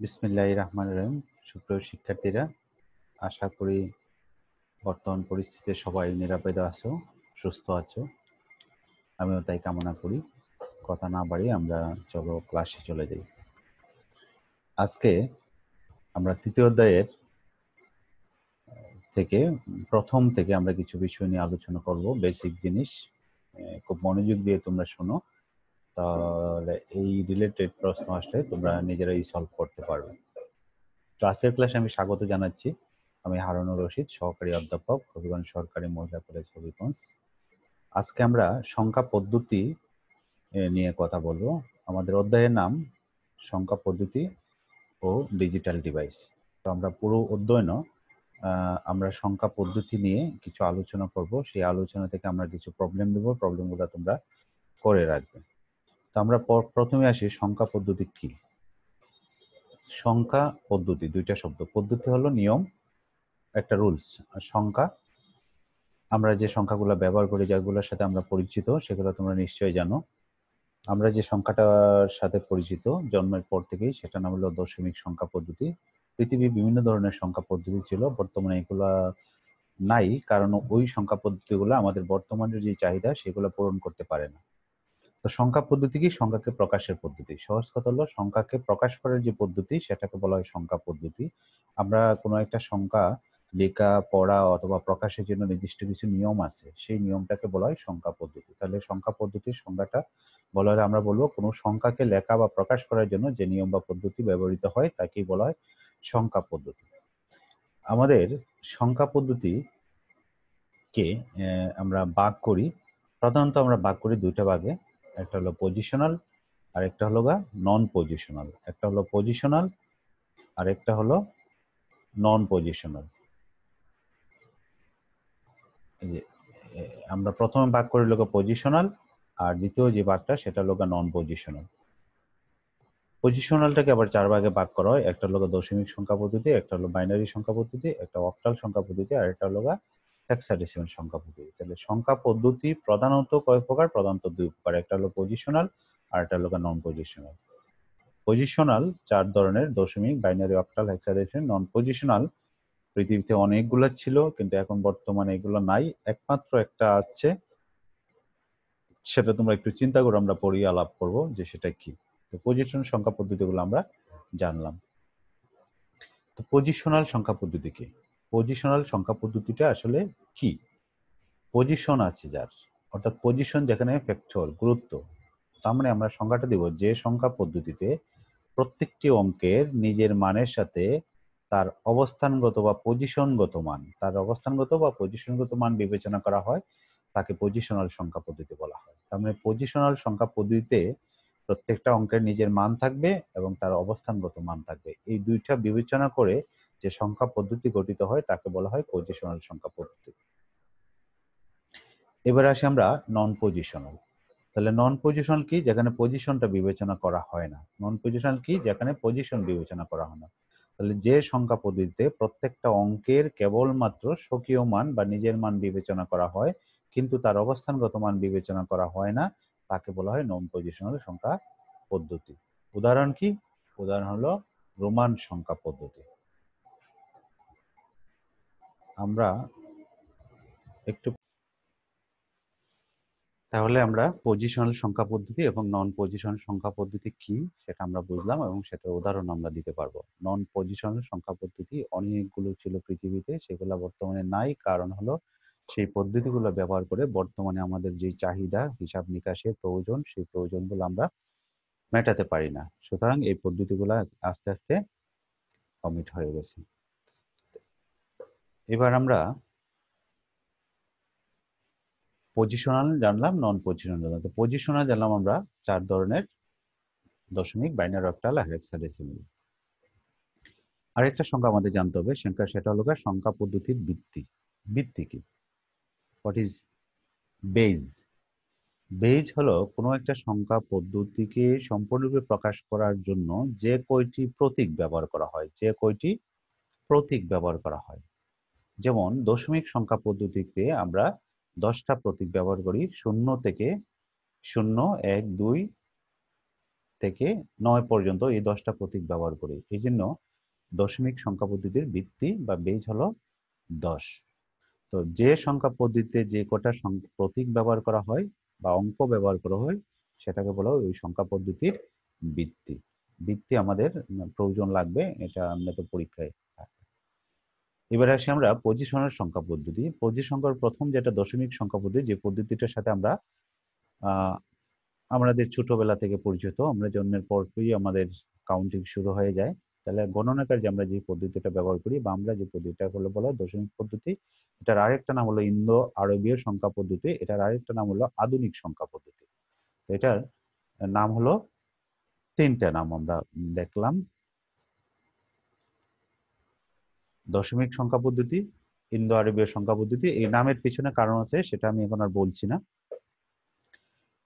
বিসমিল্লাহ রহমান রহিম। সুপ্রিয় শিক্ষার্থীরা, আশা করি বর্তমান পরিস্থিতিতে সবাই নিরাপদে আছো, সুস্থ আছো। আমিও তাই কামনা করি। কথা না বাড়িয়ে আমরা চলো ক্লাসে চলে যাই। আজকে আমরা তৃতীয় অধ্যায়ের থেকে, প্রথম থেকে আমরা কিছু বিষয় নিয়ে আলোচনা করব। বেসিক জিনিস খুব মনোযোগ দিয়ে তোমরা শোনো। তাহলে এই রিলেটেড প্রশ্ন আসলে তোমরা নিজেরাই সলভ করতে পারবে। তো আজকের ক্লাসে আমি স্বাগত জানাচ্ছি। আমি হারুনুর রশিদ, সহকারী অধ্যাপক হবিগঞ্জ সরকারি মহিলা কলেজ, হবিগঞ্জ। আজকে আমরা সংখ্যা পদ্ধতি নিয়ে কথা বলব। আমাদের অধ্যায়ের নাম সংখ্যা পদ্ধতি ও ডিজিটাল ডিভাইস তো আমরা পুরো অধ্যয়ন আমরা সংখ্যা পদ্ধতি নিয়ে কিছু আলোচনা করব। সেই আলোচনা থেকে আমরা কিছু প্রবলেম দেবো প্রবলেমগুলো তোমরা করে রাখবে। আমরা প্রথমে আসি সংখ্যা পদ্ধতি কি? সংখ্যা পদ্ধতি, দুইটা শব্দ। পদ্ধতি হলো নিয়ম, একটা রুলস আর সংখ্যা, আমরা যে সংখ্যাগুলো ব্যবহার করি, যেগুলোর সাথে আমরা পরিচিত, সেগুলো তোমরা নিশ্চয়ই জানো। আমরা যে সংখ্যাটার সাথে পরিচিত, জন্মের পর থেকেই, সেটা নাম হলো দশমিক সংখ্যা পদ্ধতি। পৃথিবীর বিভিন্ন ধরনের সংখ্যা পদ্ধতি ছিল, বর্তমানে এগুলা নাই, কারণ ওই সংখ্যা পদ্ধতিগুলো আমাদের বর্তমানের যে চাহিদা, সেগুলো পূরণ করতে পারে না। তো সংখ্যা পদ্ধতি কি? সংখ্যাকে প্রকাশের পদ্ধতি। সহজ কথা হলো, সংখ্যাকে প্রকাশ করার যে পদ্ধতি, সেটাকে বলা হয় সংখ্যা পদ্ধতি। আমরা কোনো একটা সংখ্যা লেখা, পড়া অথবা প্রকাশের জন্য নির্দিষ্ট কিছু নিয়ম আছে, সেই নিয়মটাকে বলা হয় সংখ্যা পদ্ধতি। তাহলে সংখ্যা পদ্ধতির সংজ্ঞাটা বলা হলে আমরা বলব কোনো সংখ্যাকে লেখা বা প্রকাশ করার জন্য যে নিয়ম বা পদ্ধতি ব্যবহৃত হয়, তাকেই বলা হয় সংখ্যা পদ্ধতি। আমাদের সংখ্যা পদ্ধতি কে আমরা ভাগ করি। প্রধানত আমরা ভাগ করি দুইটা ভাগে। একটা হলো পজিশনাল আর একটা হলো গা নন পজিশনাল একটা হলো পজিশনাল আর একটা হলো নন পজিশনাল আমরা প্রথমে ভাগ করি লোক পজিশনাল আর দ্বিতীয় যে ভাগটা সেটা লোক নন পজিশনাল পজিশনালটাকে আবার চার ভাগে ভাগ করা হয়। একটা হলো দশমিক সংখ্যা পদ্ধতি, একটা হলো বাইনারি সংখ্যা পদ্ধতি, একটা অক্টাল সংখ্যা পদ্ধতি, আর একটা হলো হেক্সাডেসিমাল সংখ্যা পদ্ধতি তাহলে সংখ্যা পদ্ধতি প্রধানত কয় প্রকার? প্রধানত দুই প্রকার। একটা হলো পজিশনাল আর একটা হলো নন পজিশনাল পজিশনাল চার ধরনের, দশমিক binary octal hexadecimal non positional পৃথিবীতে অনেকগুলো ছিল, কিন্তু এখন বর্তমানে এগুলো নাই। একমাত্র একটা আছে। সেটা তোমরা একটু চিন্তা করে আমরা পড়িয়ে আলাপ করব যে সেটা কি। তো পজিশন সংখ্যা পদ্ধতিগুলো আমরা জানলাম। তো পজিশনাল সংখ্যা পদ্ধতি কি? পজিশনাল সংখ্যা পদ্ধতিটা আসলে কি? পজিশন আছে যার। অর্থাৎ পজিশন যেখানে ফ্যাক্টর গুরুত্ব। তার মানে আমরা সংখ্যাটা দিব যে সংখ্যা পদ্ধতিতে প্রত্যেকটি অঙ্কের নিজের মানের সাথে তার অবস্থানগত বা পজিশনগত মান, তার অবস্থানগত বা পজিশনগত মান বিবেচনা করা হয়, তাকে পজিশনাল সংখ্যা পদ্ধতি বলা হয়। তার মানে পজিশনাল সংখ্যা পদ্ধতিতে প্রত্যেকটা অঙ্কের নিজের মান থাকবে এবং তার অবস্থানগত মান থাকবে। এই দুইটা বিবেচনা করে যে সংখ্যা পদ্ধতি গঠিত হয়, তাকে বলা হয় পজিশনাল সংখ্যা পদ্ধতি। এবার আসি আমরা নন পজিশনাল তাহলে নন পজিশনাল কি? যেখানে পজিশনটা বিবেচনা করা হয় না। নন পজিশনাল কি? যেখানে পজিশন বিবেচনা করা হয় না। তাহলে যে সংখ্যা পদ্ধতিতে প্রত্যেকটা অঙ্কের কেবলমাত্র স্বকীয় মান বা নিজের মান বিবেচনা করা হয়, কিন্তু তার অবস্থানগত মান বিবেচনা করা হয় না, তাকে বলা হয় নন পজিশনাল সংখ্যা পদ্ধতি। উদাহরণ কি? উদাহরণ হলো রোমান সংখ্যা পদ্ধতি। আমরা একটু তাহলে আমরা পজিশনাল সংখ্যা পদ্ধতি এবং নন পজিশনাল সংখ্যা পদ্ধতি কি সেটা আমরা বুঝলাম এবং সেটার উদাহরণ আমরা দিতে পারব। নন পজিশনাল সংখ্যা পদ্ধতি অনেকগুলো ছিল পৃথিবীতে, সেগুলো বর্তমানে নাই। কারণ হলো সেই পদ্ধতিগুলো ব্যবহার করে বর্তমানে আমাদের যে চাহিদা, হিসাব নিকাশের প্রয়োজন, সেই প্রয়োজনগুলো আমরা মেটাতে পারি না। সুতরাং এই পদ্ধতিগুলো আস্তে আস্তে কমিট হয়ে গেছে। এবার আমরা পজিশনাল জানলাম নন পজিশনাল জানলাম। তো পজিশনাল জানলাম আমরা চার ধরনের দশমিক বাইনারি অক্টাল আর হেক্সাডেসিমাল আরেকটা সংখ্যা আমাদের জানতে হবে, সংখ্যা সেটা হলো সংখ্যা পদ্ধতির ভিত্তি। ভিত্তি কি? হোয়াট ইজ বেজ বেজ হলো কোনো একটা সংখ্যা পদ্ধতিকে সম্পূর্ণরূপে প্রকাশ করার জন্য যে কয়টি প্রতীক ব্যবহার করা হয়, যে কয়টি প্রতীক ব্যবহার করা হয়। যেমন দশমিক সংখ্যা পদ্ধতিতে আমরা দশটা প্রতীক ব্যবহার করি, শূন্য থেকে শূন্য, এক, দুই থেকে নয় পর্যন্ত এই দশটা প্রতীক ব্যবহার করি। এই জন্য দশমিক সংখ্যা পদ্ধতির ভিত্তি বা বেজ হলো দশ। তো যে সংখ্যা পদ্ধতিতে যে কটা প্রতীক ব্যবহার করা হয় বা অঙ্ক ব্যবহার করা হয়, সেটাকে বলা হয় ওই সংখ্যা পদ্ধতির ভিত্তি। ভিত্তি আমাদের প্রয়োজন লাগবে এটা আমরা তো পরীক্ষায়। এবার আসি আমরা পজিশনের সংখ্যা পদ্ধতি পজিশনের প্রথম যেটা দশমিক সংখ্যা পদ্ধতি যে পদ্ধতিটার সাথে আমরা আমাদের ছোটবেলা থেকে পরিচিত, আমরা জন্মের পরপরই আমাদের কাউন্টিং শুরু হয়ে যায়, তাহলে গণনাকার যে আমরা যে পদ্ধতিটা ব্যবহার করি বা আমরা যে পদ্ধতিটা হলো বলা দশমিক পদ্ধতি, এটার আরেকটা নাম হলো ইন্দো আরবীয় সংখ্যা পদ্ধতি এটার আরেকটা নাম হলো আধুনিক সংখ্যা পদ্ধতি এটার নাম হলো তিনটা নাম আমরা দেখলাম। দশমিক সংখ্যা পদ্ধতি ইন্দো আরবীয় সংখ্যা পদ্ধতি, এই নামের পিছনে কারণ আছে, সেটা আমি এখন আর বলছি না।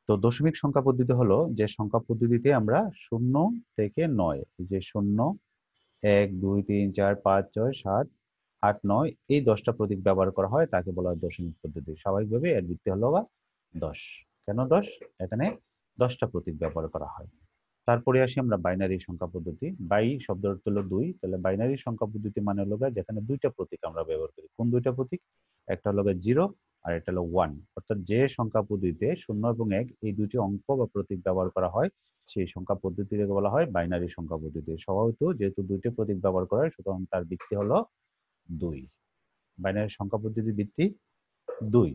তো দশমিক সংখ্যা পদ্ধতি হলো যে সংখ্যা পদ্ধতিতে আমরা শূন্য থেকে নয় যে শূন্য, এক, দুই, তিন, চার, পাঁচ, ছয়, সাত, আট, নয়, এই দশটা প্রতীক ব্যবহার করা হয়, তাকে বলা হয় দশমিক পদ্ধতি। স্বাভাবিকভাবে এর ভিত্তি হলো বা দশ। কেন দশ? এখানে দশটা প্রতীক ব্যবহার করা হয়। তারপরে আসি আমরা বাইনারি সংখ্যা পদ্ধতি। বাই শব্দ অর্থ হলো দুই। তাহলে বাইনারি সংখ্যা পদ্ধতি মানে হলো যেখানে দুইটা প্রতীক আমরা ব্যবহার করি। কোন দুইটা প্রতীক? একটা হলো জিরো আর এটা হলো ওয়ান অর্থাৎ যে সংখ্যা পদ্ধতিতে শূন্য এবং এক এই দুটি অঙ্ক বা প্রতীক ব্যবহার করা হয়, সেই সংখ্যা পদ্ধতিকে বলা হয় বাইনারি সংখ্যা পদ্ধতি। স্বভাবত যেহেতু দুইটি প্রতীক ব্যবহার করা হয়, সুতরাং তার ভিত্তি হলো দুই। বাইনারি সংখ্যা পদ্ধতির ভিত্তি দুই।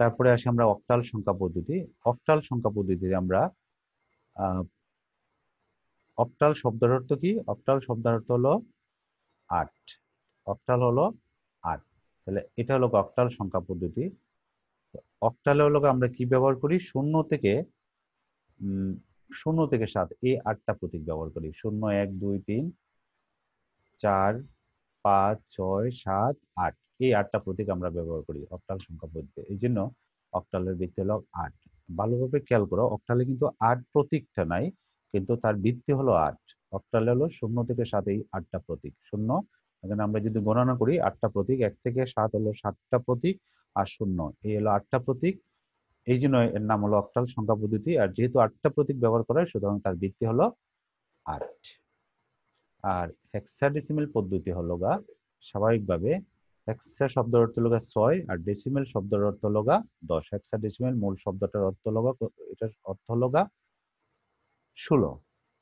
তারপরে আসি আমরা অক্টাল সংখ্যা পদ্ধতি। অক্টাল সংখ্যা পদ্ধতিতে আমরা অক্টাল শব্দের অর্থ কি? অক্টাল শব্দের অর্থ হলো আট। অক্টাল হলো আট। তাহলে এটা হলো অক্টাল সংখ্যা পদ্ধতি। অক্টালে হলো আমরা কি ব্যবহার করি? শূন্য থেকে শূন্য থেকে সাত, এই আটটা প্রতীক ব্যবহার করি। শূন্য, এক, দুই, তিন, চার, পাঁচ, ছয়, সাত, আট। এই আটটা প্রতীক আমরা ব্যবহার করি অক্টাল সংখ্যা পদ্ধতি এই জন্য অক্টালের ভিত্তি হলো আট। ভালোভাবে খেয়াল করো, অক্টালে কিন্তু আট প্রতীকটা নাই, কিন্তু তার ভিত্তি হলো আট। অক্টালে হলো শূন্য থেকে সাত, এই আটটা প্রতীক। শূন্য, এখানে আমরা যদি গণনা করি, আটটা প্রতীক, এক থেকে সাত হলো সাতটা প্রতীক আর শূন্য, এই হলো আটটা প্রতীক। এই জন্য এর নাম হলো অক্টাল সংখ্যা পদ্ধতি, আর যেহেতু আটটা প্রতীক ব্যবহার করা হয়, সুতরাং তার ভিত্তি হলো আট। আর হেক্সাডেসিমেল পদ্ধতি হলো গা, স্বাভাবিকভাবে হেক্সা শব্দের অর্থ লগা ছয়, আর ডেসিমেল শব্দের অর্থ লগা দশ। হেক্সা ডেসিমেল মূল শব্দটার অর্থ লগা এটার অর্থ লগা ষোলো।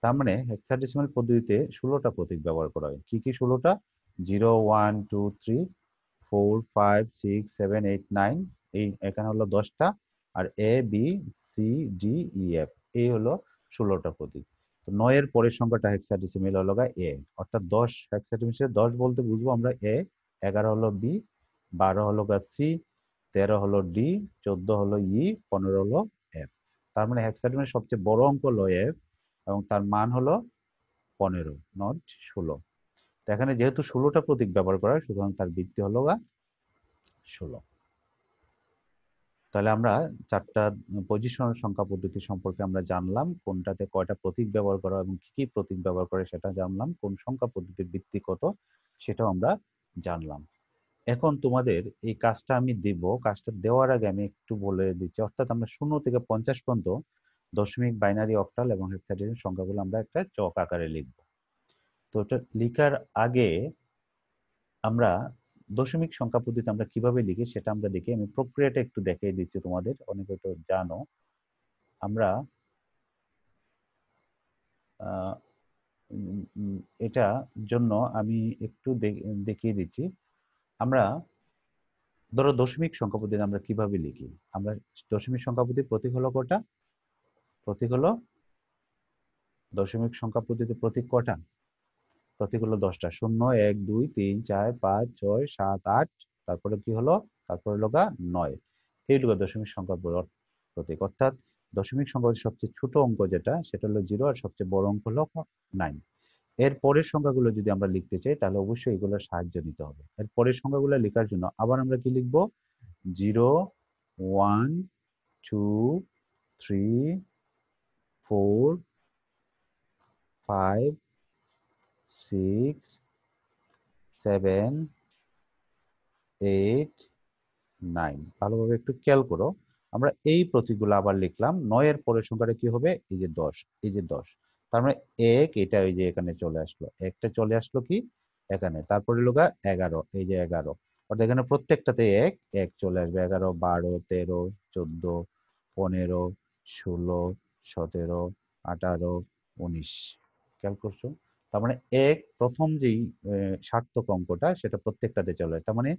তার মানে হেক্সা ডেসিমেল পদ্ধতিতে ষোলোটা প্রতীক ব্যবহার করা হয়। কি কি ষোলোটা? Zero, one, two, three, four, five, six, seven, eight, nine. এই এখানে হলো দশটা। আর A B C D E F এই হলো ষোলোটা প্রতীক। তো নয়ের পরের সংখ্যাটা হেক্সা হেক্সাডেসিমেল হলো এ অর্থাৎ দশ হেক্সাডেসিমেল দশ বলতে বুঝব আমরা এ এগারো হলো বি বারো হলো সি তেরো হলো ডি চোদ্দ হলো ই পনেরো হলো এফ তার মানে হেক্সাডেসিমেল সবচেয়ে বড় অঙ্ক হলো এফ এবং তার মান হলো পনেরো নট ষোলো। এখানে যেহেতু ষোলোটা প্রতীক ব্যবহার করা সুতরাং তার বৃত্তি হলো গা ষোলো। তাহলে আমরা চারটা পজিশনাল সংখ্যা পদ্ধতি সম্পর্কে আমরা জানলাম, কোনটাতে কয়টা প্রতীক ব্যবহার করা এবং কি কি প্রতীক ব্যবহার করে সেটা জানলাম, কোন সংখ্যা পদ্ধতির ভিত্তি কত, সেটাও আমরা জানলাম। এখন তোমাদের এই কাজটা আমি দিব, কাজটা দেওয়ার আগে আমি একটু বলে দিচ্ছি। অর্থাৎ আমরা শূন্য থেকে পঞ্চাশ পর্যন্ত দশমিক বাইনারি অক্টাল এবং হেক্সাডেসিমাল সংখ্যাগুলো আমরা একটা চক আকারে লিখব। তো এটা লিখার আগে আমরা দশমিক সংখ্যা পদ্ধতি আমরা কীভাবে লিখি সেটা আমরা দেখি আমি প্রক্রিয়াটা একটু দেখিয়ে দিচ্ছি তোমাদের। অনেকে তো জানো, আমরা এটা জন্য আমি একটু দেখিয়ে দিচ্ছি। আমরা ধরো দশমিক সংখ্যা পদ্ধতি আমরা কীভাবে লিখি? আমরা দশমিক সংখ্যা পদ্ধতি প্রতীক হলো কটা? প্রতীক হলো দশমিক সংখ্যা পদ্ধতি প্রতীক কটা? প্রতীক হলো দশটা। শূন্য, এক, দুই, তিন, চার, পাঁচ, ছয়, সাত, আট, তারপরে কি হলো? তারপরে হলো গা নয়। এইটুকু দশমিক সংখ্যা প্রতীক। অর্থাৎ দশমিক সংখ্যা সবচেয়ে ছোট অঙ্ক যেটা, সেটা হলো জিরো আর সবচেয়ে বড় অঙ্ক হলো নাইন এর পরের সংখ্যাগুলো যদি আমরা লিখতে চাই, তাহলে অবশ্যই এগুলোর সাহায্য নিতে হবে। এর পরের সংখ্যাগুলো লেখার জন্য আবার আমরা কি লিখব? Zero one two three four five six seven eight nine ভালোভাবে একটু খেয়াল করো। আমরা এই প্রতীকগুলো আবার লিখলাম। নয়ের পরের সংখ্যাটা কি হবে? এই যে দশ, এই যে দশ। তার মানে এক, এটা ওই যে এখানে চলে আসলো। একটা চলে আসলো কি? এখানে। তারপরে লোকা এগারো, এই যে এগারো। অর্থাৎ এখানে প্রত্যেকটাতে এক এক চলে আসবে এগারো, বারো, তেরো, চোদ্দ, পনেরো, ষোলো, সতেরো, আঠারো, উনিশ। খেয়াল করছ? তার মানে এক প্রথম যেই সার্থক অঙ্কটা, সেটা প্রত্যেকটাতে চলে তার মানে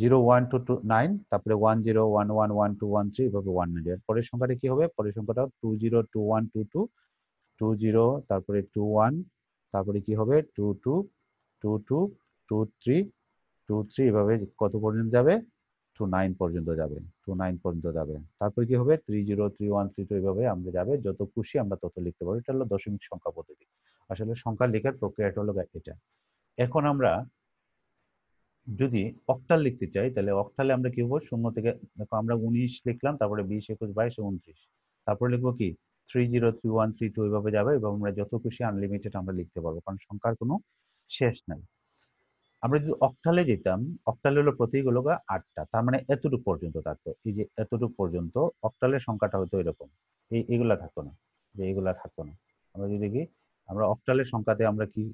zero one two two nine, তারপরে one zero one one one two one three, এভাবে ওয়ান নাইন পরের সংখ্যাটা কি হবে? পরের সংখ্যাটা two zero two one two two two zero, তারপরে টু ওয়ান, তারপরে কি হবে? Two two two two two three two three, এভাবে কত পর্যন্ত যাবে? টু নাইন পর্যন্ত যাবে, টু নাইন পর্যন্ত যাবে। তারপরে কি হবে? Three zero three one three two, এভাবে আমরা যাবে। যত খুশি আমরা তত লিখতে পারব। এটা হলো দশমিক সংখ্যা পদ্ধতি। আসলে সংখ্যা লেখার প্রক্রিয়াটা হলো এটা। এখন আমরা যদি অক্টাল লিখতে চাই, তাহলে অক্টালে আমরা কি হব শূন্য থেকে, দেখো আমরা উনিশ লিখলাম, তারপরে বিশ, একুশ, বাইশ, উনত্রিশ। তারপরে লিখব কি? Three zero three one three two এভাবে যাবে এবং আমরা যত খুশি আনলিমিটেড আমরা লিখতে পারব, কারণ সংখ্যার কোনো শেষ নাই। আমরা যদি অক্টালে যেতাম অক্টালে হলো প্রতীক হলো আটটা, তার মানে এতটুকু পর্যন্ত থাকতো। এই যে এতটুকু পর্যন্ত অক্টালের সংখ্যাটা হয়তো এরকম। এই, এগুলা থাকতো না, যে এগুলা থাকতো না। আমরা যদি দেখি, আমরা অক্টালের সংখ্যাতে আমরা কি,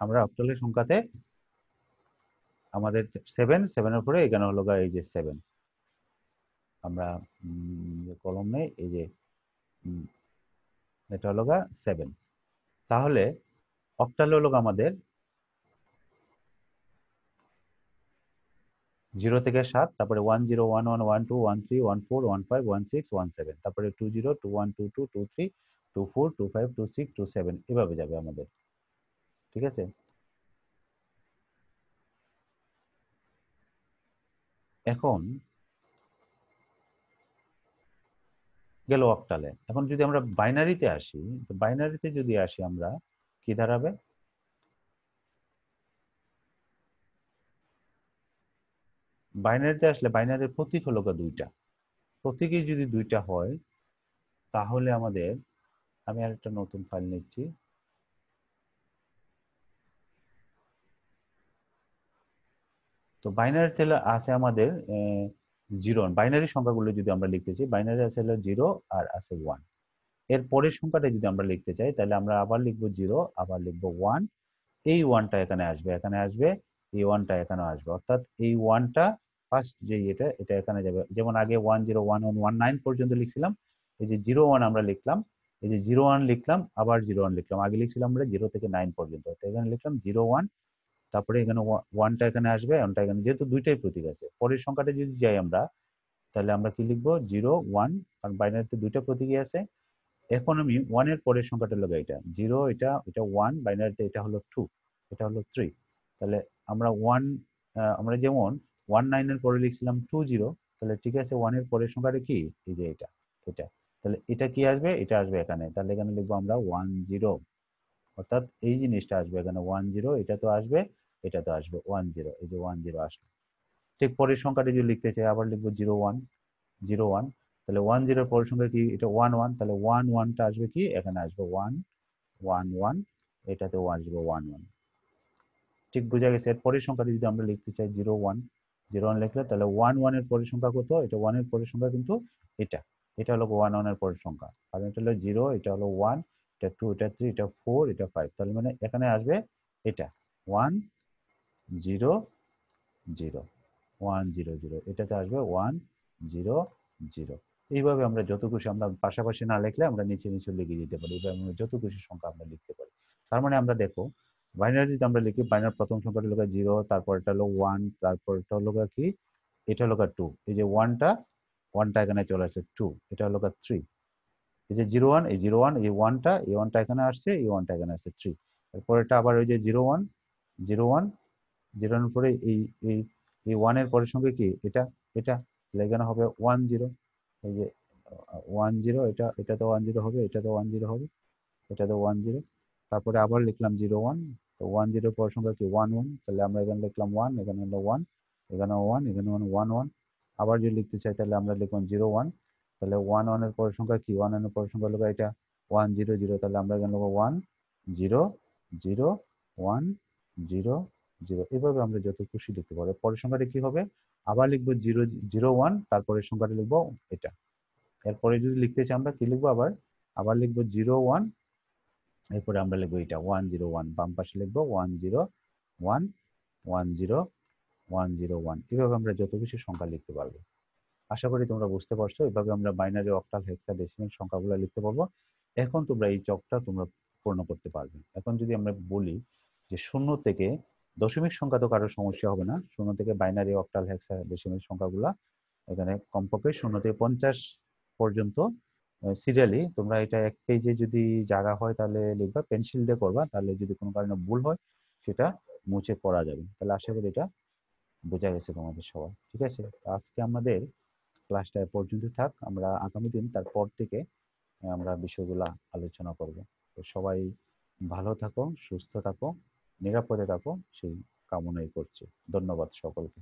আমরা অক্টালের সংখ্যাতে আমাদের সেভেন সেভেনের পরে এখানে হলো গা এই যে সেভেন আমরা কলম নেই এই যে এটা হলো গা সেভেন তাহলে অক্টাল হলো আমাদের জিরো থেকে সাত, তারপরে one zero one one one two one three one four one five one six one seven তারপরে two zero two one two two two three two four two five two six two seven এভাবে যাবে আমাদের। ঠিক আছে? এখন গেল অক্টালে। এখন যদি আমরা বাইনারিতে আসি বাইনারিতে যদি আসি আমরা, কি দাঁড়াবে বাইনারিতে আসলে বাইনারির প্রতীক হলো দুইটা। প্রতীকই যদি দুইটা হয়, তাহলে আমাদের, আমি আর একটা নতুন ফাইল নিচ্ছি। তো বাইনারি তেলে আছে আমাদের জিরো বাইনারি সংখ্যাগুলো যদি আমরা লিখতে চাই বাইনারি আছে হলো জিরো আর আছে ওয়ানের পরের সংখ্যাটা যদি আমরা লিখতে চাই, তাহলে আমরা আবার লিখব জিরো আবার লিখব ওয়ান এই ওয়ানটা এখানে আসবে এখানে আসবে, এই ওয়ানটা এখানে আসবে। অর্থাৎ এই ওয়ানটা ফার্স্ট যে এটা এটা এখানে যাবে। যেমন আগে one zero one one one nine পর্যন্ত লিখছিলাম, এই যে জিরো ওয়ান আমরা লিখলাম, এই যে জিরো ওয়ান লিখলাম, আবার জিরো ওয়ান লিখলাম। আগে লিখছিলাম আমরা জিরো থেকে নাইন পর্যন্ত। এখানে লিখলাম জিরো ওয়ান তারপরে এখানে ওয়ানটা এখানে আসবে ওয়ানটা এখানে, যেহেতু দুইটাই প্রতীক আছে। পরের সংখ্যাটা যদি যাই আমরা, তাহলে আমরা কি লিখব? জিরো ওয়ান কারণ বাইনারিতে দুইটা প্রতীকই আছে। এখন আমি ওয়ানের পরের সংখ্যাটা লোক এটা। জিরো এটা এটা ওয়ান বাইনারিতে এটা হলো টু এটা হলো থ্রি তাহলে আমরা ওয়ান আমরা যেমন ওয়ান নাইনের পরে লিখছিলাম টু জিরো তাহলে ঠিক আছে ওয়ানের পরের সংখ্যাটা কি? এই যে এটা এটা। তাহলে এটা কি আসবে? এটা আসবে এখানে। তাহলে এখানে লিখব আমরা ওয়ান জিরো অর্থাৎ এই জিনিসটা আসবে এখানে ওয়ান জিরো এটা তো আসবে। এটা তো আসবে ওয়ান জিরো এই যে ওয়ান জিরো আসলো। ঠিক পরের সংখ্যাটা যদি লিখতে চাই, আবার লিখব জিরো ওয়ান জিরো ওয়ান তাহলে ওয়ান জিরোর পরের সংখ্যা কি? এটা ওয়ান ওয়ান তাহলে ওয়ান ওয়ানটা আসবে কি? এখানে আসবে ওয়ান ওয়ান ওয়ান এটাতে আসবে ওয়ান ওয়ান ঠিক বোঝা গেছে? এর পরের সংখ্যাটা যদি আমরা লিখতে চাই জিরো ওয়ান জিরো ওয়ান লিখলে, তাহলে ওয়ান ওয়ানের পরের সংখ্যা কত? এটা ওয়ানের পরের সংখ্যা কিন্তু এটা। এটা হলো ওয়ান ওয়ানের পরের সংখ্যা। কারণ এটা হলো জিরো এটা হলো ওয়ান এটা টু এটা থ্রি এটা ফোর এটা ফাইভ তাহলে মানে এখানে আসবে এটা। One zero zero, one zero zero, এটাতে আসবে ওয়ান জিরো জিরো। এইভাবে আমরা যত খুশি আমরা পাশাপাশি না লিখলে আমরা নিচে নিচে লিখে দিতে পারি এইভাবে আমরা যত খুশি সংখ্যা আমরা লিখতে পারি। তার মানে আমরা দেখো বাইনারি যদি আমরা লিখি বাইনার প্রথম সংখ্যাটা হলো জিরো তারপর এটা হলো ওয়ান তারপর এটা হলো কি? এটা হলো টু। এই যে ওয়ানটা ওয়ানটা এখানে চলে আসছে টু, এটা হলো থ্রি। এই যে জিরো ওয়ান, এই জিরো ওয়ান, এই ওয়ানটা এই ওয়ানটা এখানে আসছে, এই ওয়ানটা এখানে আসছে থ্রি। এরপর এটা আবার ওই যে zero one zero one zero one পরে এই এই এই ওয়ানের পরের সঙ্গে কি এটা এটা এখানে হবে ওয়ান জিরো এই যে ওয়ান জিরো এটা এটা তো ওয়ান জিরো হবে, এটা তো ওয়ান জিরো হবে, এটা তো ওয়ান জিরো তারপরে আবার লিখলাম জিরো ওয়ান তো ওয়ান জিরো পরের সংখ্যা কি ওয়ান ওয়ান তাহলে আমরা এখানে লিখলাম ওয়ান এখানে হলো ওয়ান এখানে ওয়ান এখানে ওয়ান ওয়ান ওয়ান আবার যদি লিখতে চাই তাহলে আমরা লিখলাম জিরো ওয়ান তাহলে ওয়ান ওয়ানের পরের সংখ্যা কি? ওয়ান ওয়ানের পরের সংখ্যা হলো এটা ওয়ান জিরো জিরো তাহলে আমরা এখানে লিখব one zero zero one zero zero. এভাবে আমরা যত খুশি লিখতে পারব। পরের সংখ্যাটা কি হবে? আবার লিখব জিরো জিরো, ওয়ান তারপরে সংখ্যাটা লিখব এটা। এরপরে যদি লিখতে চাই আমরা কি লিখব আবার? আবার লিখব জিরো, ওয়ান, এরপরে আমরা লিখব এটা, ওয়ান, জিরো, ওয়ান। বাম পাশে লিখব one, zero, one one, zero one zero, one. এভাবে আমরা যত কিছু সংখ্যা লিখতে পারব। আশা করি তোমরা বুঝতে পারছ। এভাবে আমরা বাইনারি অক্টাল হেক্সা ডেসিমেল সংখ্যাগুলো লিখতে পারব। এখন তোমরা এই চকটা তোমরা পূর্ণ করতে পারবে। এখন যদি আমরা বলি যে শূন্য থেকে দশমিক সংখ্যা তো কারোর সমস্যা হবে না। শূন্য থেকে বাইনারি অক্টাল হেক্সা ডেসিমেল সংখ্যাগুলা এখানে কমপক্ষে শূন্য থেকে পঞ্চাশ পর্যন্ত সিরিয়ালি তোমরা এটা এক পেজে যদি জায়গা হয় তাহলে লিখবা পেন্সিল দিয়ে করবা, তাহলে যদি কোনো কারণে ভুল হয় সেটা মুছে পড়া যাবে। তাহলে আশা করি এটা বোঝা গেছে তোমাদের সবার। ঠিক আছে? আজকে আমাদের ক্লাসটা পর্যন্ত থাক। আমরা আগামী দিন তারপর থেকে আমরা বিষয়গুলো আলোচনা করব। তো সবাই ভালো থাকো, সুস্থ থাকো। নিরাপদে থাকো সেই কামনাই করছি। ধন্যবাদ সকলকে।